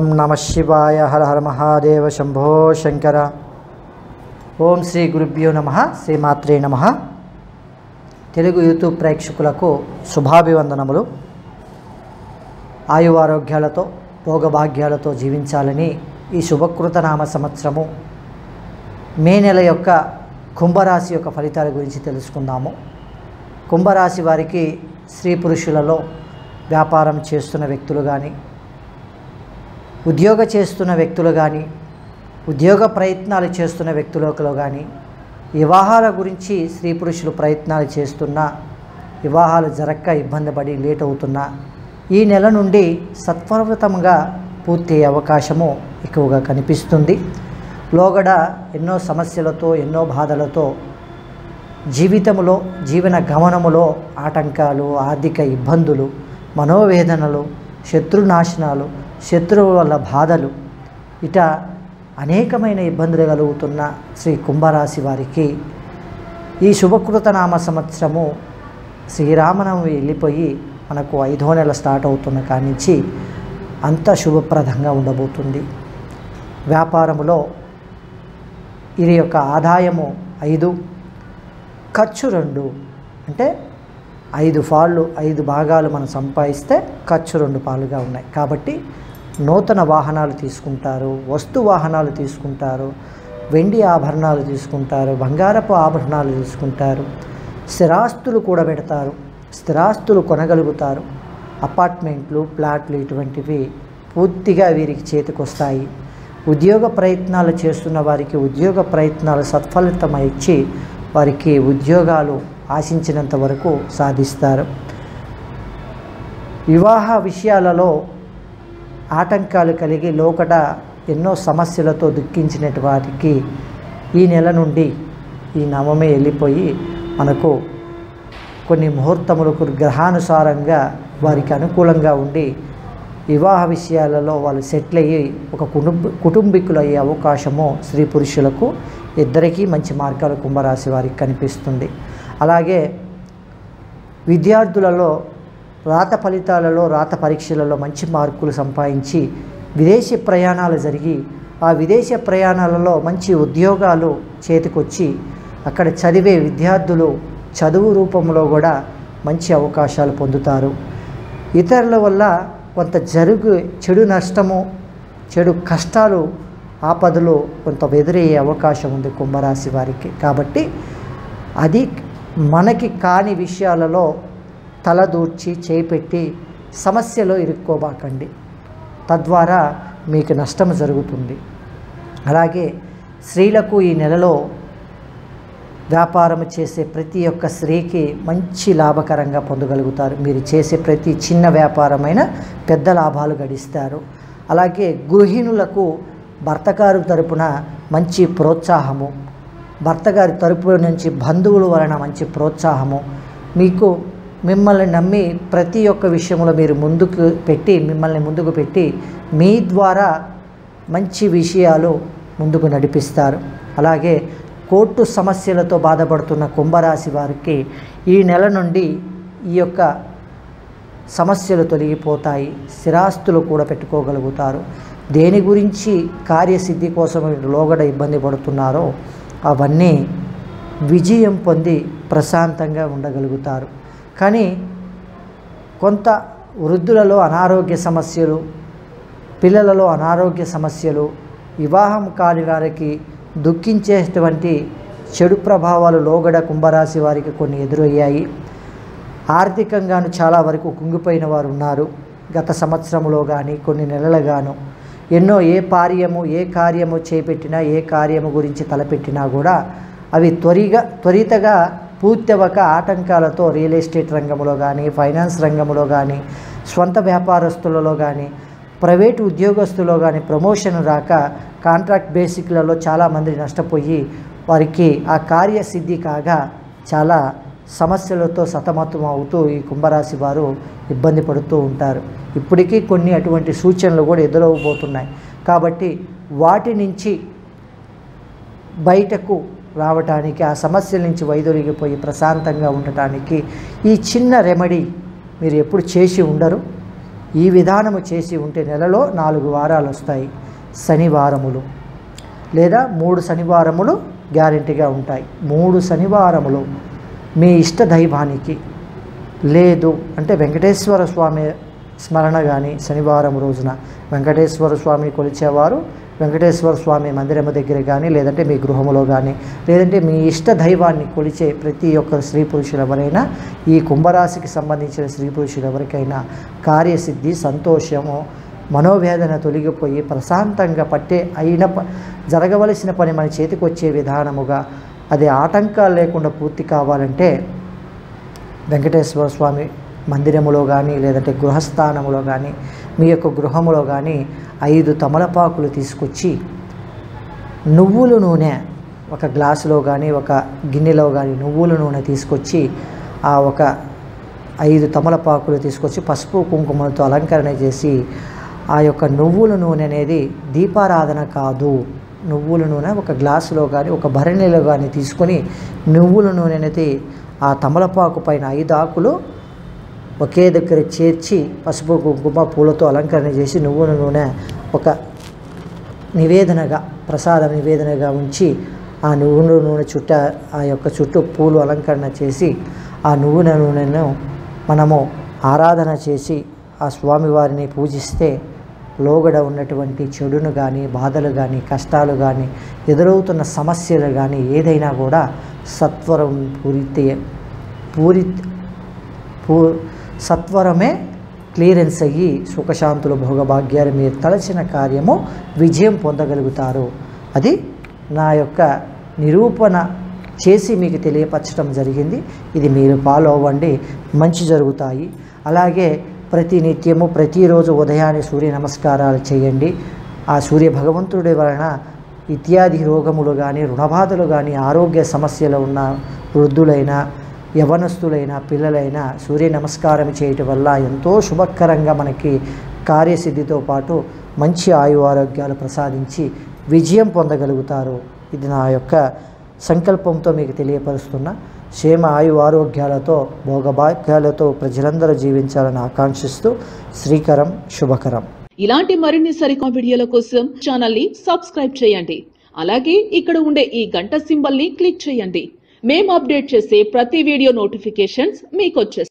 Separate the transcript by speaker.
Speaker 1: ఓం నమ శివాయ హర హర మహాదేవ శంభో శంకర. ఓం శ్రీ గురుభ్యో నమ శ్రీమాత్రే నమ. తెలుగు యూట్యూబ్ ప్రేక్షకులకు శుభాభివందనములు. ఆయువారోగ్యాలతో భోగభాగ్యాలతో జీవించాలని ఈ శుభకృత నామ సంవత్సరము మే నెల యొక్క కుంభరాశి యొక్క ఫలితాల గురించి తెలుసుకుందాము. కుంభరాశి వారికి స్త్రీ పురుషులలో వ్యాపారం చేస్తున్న వ్యక్తులు కానీ ఉద్యోగ చేస్తున్న వ్యక్తులు కానీ ఉద్యోగ ప్రయత్నాలు చేస్తున్న వ్యక్తులలో కానీ వివాహాల గురించి స్త్రీ పురుషులు ప్రయత్నాలు చేస్తున్నా వివాహాలు జరక్క ఇబ్బంది పడి లేట్ అవుతున్నా ఈ నెల నుండి సత్వరవృతంగా పూర్తి అయ్యే అవకాశము ఎక్కువగా కనిపిస్తుంది. లోగడ ఎన్నో సమస్యలతో ఎన్నో బాధలతో జీవితంలో జీవన గమనములో ఆటంకాలు ఆర్థిక ఇబ్బందులు మనోవేదనలు శత్రునాశనాలు శత్రువుల వల్ల బాధలు ఇట అనేకమైన ఇబ్బందులు కలుగుతున్న శ్రీ కుంభరాశి వారికి ఈ శుభకృత నామ సంవత్సరము శ్రీరామనవమి వెళ్ళిపోయి మనకు ఐదో నెల స్టార్ట్ అవుతున్న కానించి అంత శుభప్రదంగా ఉండబోతుంది. వ్యాపారములో ఇది యొక్క ఆదాయము ఐదు ఖర్చు రెండు అంటే ఐదు ఫాళ్ళు ఐదు భాగాలు మనం సంపాదిస్తే ఖర్చు రెండు పాలుగా ఉన్నాయి. కాబట్టి నూతన వాహనాలు తీసుకుంటారు వస్తు వాహనాలు తీసుకుంటారు వెండి ఆభరణాలు తీసుకుంటారు బంగారపు ఆభరణాలు తీసుకుంటారు స్థిరాస్తులు కూడా పెడతారు స్థిరాస్తులు కొనగలుగుతారు. అపార్ట్మెంట్లు ప్లాట్లు ఇటువంటివి పూర్తిగా వీరికి చేతికొస్తాయి. ఉద్యోగ ప్రయత్నాలు చేస్తున్న వారికి ఉద్యోగ ప్రయత్నాలు సత్ఫలితం ఇచ్చి వారికి ఉద్యోగాలు ఆశించినంత వరకు సాధిస్తారు. వివాహ విషయాలలో ఆటంకాలు కలిగి లోకట ఎన్నో సమస్యలతో దుఃఖించినటు వారికి ఈ నెల నుండి ఈ నవమే వెళ్ళిపోయి మనకు కొన్ని ముహూర్తములకు గ్రహానుసారంగా వారికి అనుకూలంగా ఉండి వివాహ విషయాలలో వాళ్ళు సెటిల్ అయ్యి ఒక కుటుంబ కుటుంబీకులు అయ్యే అవకాశము స్త్రీ పురుషులకు ఇద్దరికీ మంచి మార్గాలు కుంభరాశి వారికి కనిపిస్తుంది. అలాగే విద్యార్థులలో రాత ఫలితాలలో రాత పరీక్షలలో మంచి మార్కులు సంపాదించి విదేశీ ప్రయాణాలు జరిగి ఆ విదేశీ ప్రయాణాలలో మంచి ఉద్యోగాలు చేతికొచ్చి అక్కడ చదివే విద్యార్థులు చదువు రూపంలో కూడా మంచి అవకాశాలు పొందుతారు. ఇతరుల వల్ల కొంత జరుగు చెడు నష్టము చెడు కష్టాలు ఆపదలు కొంత ఎదురయ్యే అవకాశం ఉంది కుంభరాశి వారికి. కాబట్టి అది మనకి కాని విషయాలలో తలదూర్చి చేపెట్టి సమస్యలో ఇరుక్కోబాకండి. తద్వారా మీకు నష్టం జరుగుతుంది. అలాగే స్త్రీలకు ఈ నెలలో వ్యాపారం చేసే ప్రతి ఒక్క స్త్రీకి మంచి లాభకరంగా పొందగలుగుతారు. మీరు చేసే ప్రతి చిన్న వ్యాపారమైన పెద్ద లాభాలు గడిస్తారు. అలాగే గృహిణులకు భర్తగారు తరపున మంచి ప్రోత్సాహము భర్తగారి తరపు నుంచి బంధువుల వలన మంచి ప్రోత్సాహము మీకు మిమ్మల్ని నమ్మి ప్రతి ఒక్క విషయంలో మీరు ముందుకు పెట్టి మిమ్మల్ని ముందుకు పెట్టి మీ ద్వారా మంచి విషయాలు ముందుకు నడిపిస్తారు. అలాగే కోర్టు సమస్యలతో బాధపడుతున్న కుంభరాశి వారికి ఈ నెల నుండి ఈ యొక్క సమస్యలు తొలగిపోతాయి. స్థిరాస్తులు కూడా పెట్టుకోగలుగుతారు. దేని గురించి కార్యసిద్ధి కోసం లోగడ ఇబ్బంది పడుతున్నారో అవన్నీ విజయం పొంది ప్రశాంతంగా ఉండగలుగుతారు. కానీ కొంత వృద్ధులలో అనారోగ్య సమస్యలు పిల్లలలో అనారోగ్య సమస్యలు వివాహం కాని వారికి దుఃఖించేటువంటి చెడు ప్రభావాలు లోగడ కుంభరాశి వారికి కొన్ని ఎదురయ్యాయి. ఆర్థికంగాను చాలా వరకు కుంగిపోయిన వారు ఉన్నారు. గత సంవత్సరంలో కానీ కొన్ని నెలలుగాను ఎన్నో ఏ పార్యము ఏ కార్యము చేపెట్టినా ఏ కార్యము గురించి తలపెట్టినా కూడా అవి త్వరిగా త్వరితగా పూర్తవక ఆటంకాలతో రియల్ ఎస్టేట్ రంగంలో కానీ ఫైనాన్స్ రంగంలో కానీ స్వంత వ్యాపారస్తులలో కానీ ప్రైవేటు ఉద్యోగస్తులో కానీ ప్రమోషన్ రాక కాంట్రాక్ట్ బేసిక్లలో చాలామంది నష్టపోయి వారికి ఆ కార్యసిద్ధి కాగా చాలా సమస్యలతో సతమతం అవుతూ ఈ కుంభరాశి వారు ఇబ్బంది పడుతూ ఉంటారు. ఇప్పటికీ కొన్ని అటువంటి సూచనలు కూడా ఎదురవబోతున్నాయి. కాబట్టి వాటి నుంచి బయటకు రావటానికి ఆ సమస్యల నుంచి వైదొలిగిపోయి ప్రశాంతంగా ఉండటానికి ఈ చిన్న రెమెడీ మీరు ఎప్పుడు చేసి ఉండరు. ఈ విధానము చేసి ఉంటే నెలలో నాలుగు వారాలు వస్తాయి శనివారములు. లేదా మూడు శనివారములు గ్యారెంటీగా ఉంటాయి. మూడు శనివారములు మీ ఇష్ట దైవానికి. లేదు అంటే వెంకటేశ్వర స్వామి స్మరణ కానీ శనివారం రోజున వెంకటేశ్వర స్వామిని కొలిచేవారు వెంకటేశ్వర స్వామి మందిరము దగ్గర కానీ లేదంటే మీ గృహములో కానీ లేదంటే మీ ఇష్ట దైవాన్ని కొలిచే ప్రతి ఒక్క స్త్రీ పురుషులు ఎవరైనా ఈ కుంభరాశికి సంబంధించిన స్త్రీ పురుషులు ఎవరికైనా కార్యసిద్ధి సంతోషము మనోవేదన తొలగిపోయి ప్రశాంతంగా పట్టే అయిన ప జరగవలసిన పని మన చేతికి వచ్చే విధానముగా అది ఆటంకాలు లేకుండా పూర్తి కావాలంటే వెంకటేశ్వర స్వామి మందిరములో కానీ లేదంటే గృహస్థానములో కానీ మీ యొక్క గృహములో కానీ ఐదు తమలపాకులు తీసుకొచ్చి నువ్వుల నూనె ఒక గ్లాసులో కానీ ఒక గిన్నెలో కానీ నువ్వుల నూనె తీసుకొచ్చి ఆ ఒక ఐదు తమలపాకులు తీసుకొచ్చి పసుపు కుంకుమలతో అలంకరణ చేసి ఆ యొక్క నువ్వుల నూనె అనేది దీపారాధన కాదు. నువ్వుల నూనె ఒక గ్లాసులో కానీ ఒక భరణిలో కానీ తీసుకొని నువ్వుల నూనె అనేది ఆ తమలపాకు పైన ఐదు ఆకులు ఒకే దగ్గర చేర్చి పసుపు కుంకుమ పూలతో అలంకరణ చేసి నువ్వుల నూనె ఒక నివేదనగా ప్రసాద నివేదనగా ఉంచి ఆ నువ్వుల నూనె చుట్ట ఆ యొక్క చుట్టూ పూలు అలంకరణ చేసి ఆ నువ్వుల నూనెను మనము ఆరాధన చేసి ఆ స్వామివారిని పూజిస్తే లోగడ ఉన్నటువంటి చెడును కానీ బాధలు కానీ కష్టాలు కానీ ఎదురవుతున్న సమస్యలు కానీ ఏదైనా కూడా సత్వరం పూరితే పూరి పూ సత్వరమే క్లియరెన్స్ అయ్యి సుఖశాంతులు భోగభాగ్యాలు మీరు తలచిన కార్యము విజయం పొందగలుగుతారు. అది నా యొక్క నిరూపణ చేసి మీకు తెలియపరచడం జరిగింది. ఇది మీరు ఫాలో అవ్వండి. మంచి జరుగుతాయి. అలాగే ప్రతి నిత్యము ప్రతిరోజు ఉదయాన్నే సూర్య నమస్కారాలు చేయండి. ఆ సూర్య భగవంతుడి వలన ఇత్యాది రోగములు కానీ రుణబాధలు కానీ ఆరోగ్య సమస్యలు ఉన్న వృద్ధులైన యవనస్తులైన పిల్లలైన సూర్య నమస్కారం చేయటం వల్ల ఎంతో శుభకరంగా మనకి కార్యసిద్ధితో పాటు మంచి ఆయు ఆరోగ్యాలు ప్రసాదించి విజయం పొందగలుగుతారు. ఇది నా యొక్క సంకల్పంతో మీకు తెలియపరుస్తున్న. క్షేమ ఆయు ఆరోగ్యాలతో భోగభాగ్యాలతో ప్రజలందరూ జీవించాలని ఆకాంక్షిస్తూ శ్రీకరం శుభకరం.
Speaker 2: ఇలాంటి మరిన్ని సరికొత్త వీడియోల కోసం ఛానల్ని సబ్స్క్రైబ్ చేయండి. అలాగే ఇక్కడ ఉండే ఈ గంట సింబల్ని క్లిక్ చేయండి. మేము అప్డేట్ చేసే ప్రతి వీడియో నోటిఫికేషన్స్ మీకు వచ్చేస్తాయి